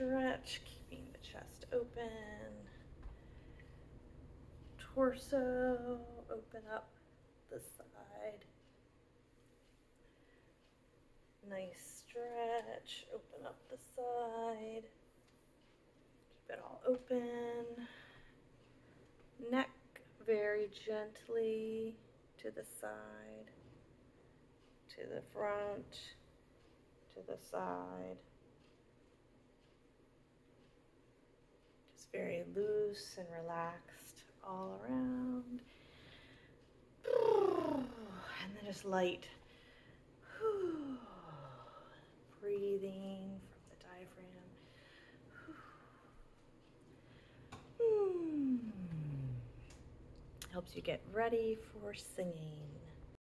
stretch, keeping the chest open. Torso, open up the side. Nice stretch, open up the side. Keep it all open. Neck very gently to the side, to the front, to the side. Very loose and relaxed all around. And then just light. Breathing from the diaphragm. Hmm. Helps you get ready for singing.